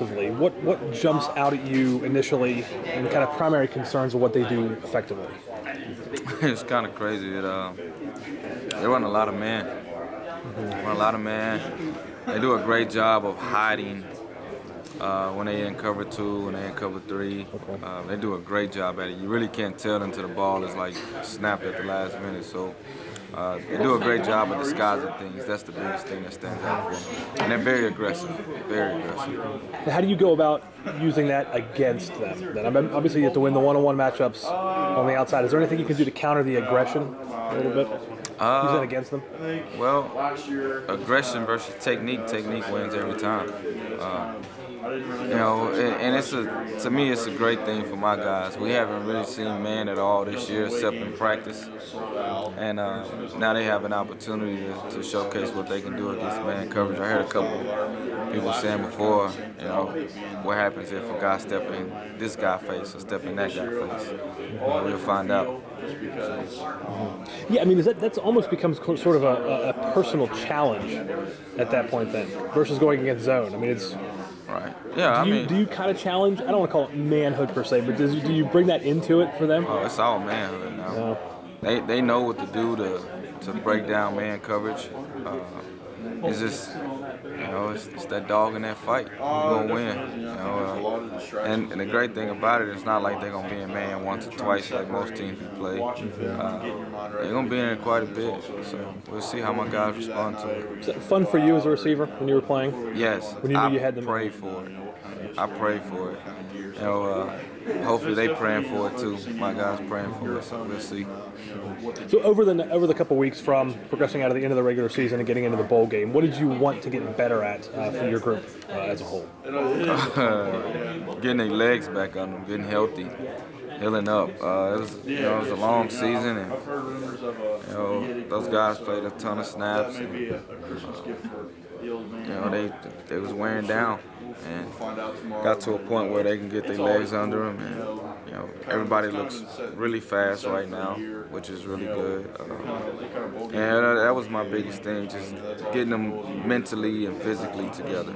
What what jumps out at you initially, and kind of primary concerns of what they do effectively? it's kind of crazy that uh, they run a lot of man. Run a lot of man. They do a great job of hiding uh, when they in cover two, when they in cover three. Uh, they do a great job at it. You really can't tell until the ball is like snapped at the last minute. So uh, they do a great job of disguising things. That's the biggest thing that stands out for them. And they're very aggressive, very aggressive. How do you go about using that against them? Then I mean, obviously you have to win the one-on-one matchups on the outside. Is there anything you can do to counter the aggression a little bit? Uh, Use that against them? Well, aggression versus technique. Technique wins every time. Uh, you know, and, and it's a to me it's a great thing for my guys. We haven't really seen man at all this year except in practice, and uh, now they have an opportunity to, to showcase what they can do against man coverage. I heard a couple people saying before, you know, what happens if a guy step in this guy face or step in that guy face. Well, we'll find out. Yeah, I mean, is that that's almost becomes co- sort of a, a, personal challenge at that point then, versus going against zone. I mean, it's Right. Yeah, I do you, mean, do you kind of challenge? I don't want to call it manhood per se, but does, do you bring that into it for them? oh, it's all manhood now. No. They they know what to do to to break down man coverage. Uh, it's just you know it's, it's that dog in that fight. You're gonna win? You know, uh, and, and the great thing about it, it's not like they're gonna be in man once or twice like most teams we play. Uh, they're gonna be in it quite a bit. So we'll see how my guys respond to it. Is that fun for you as a receiver when you were playing? Yes, When you knew I you had them- pray for it. I pray for it. You know, uh, hopefully they praying for it too. My guys praying for it, so we'll see. So over the over the couple weeks from progressing out of the end of the regular season and getting into the bowl game, what did you want to get better at uh, for your group uh, as a whole? getting their legs back on them, getting healthy, healing up. Uh, it was, you know, it was a long season, and you know, those guys played a ton of snaps. And, you know, they they was wearing down, and got to a point where they can get their legs under them, and you know, everybody looks really fast right now, which is really good. Uh, and uh, that was my biggest thing, just getting them mentally and physically together.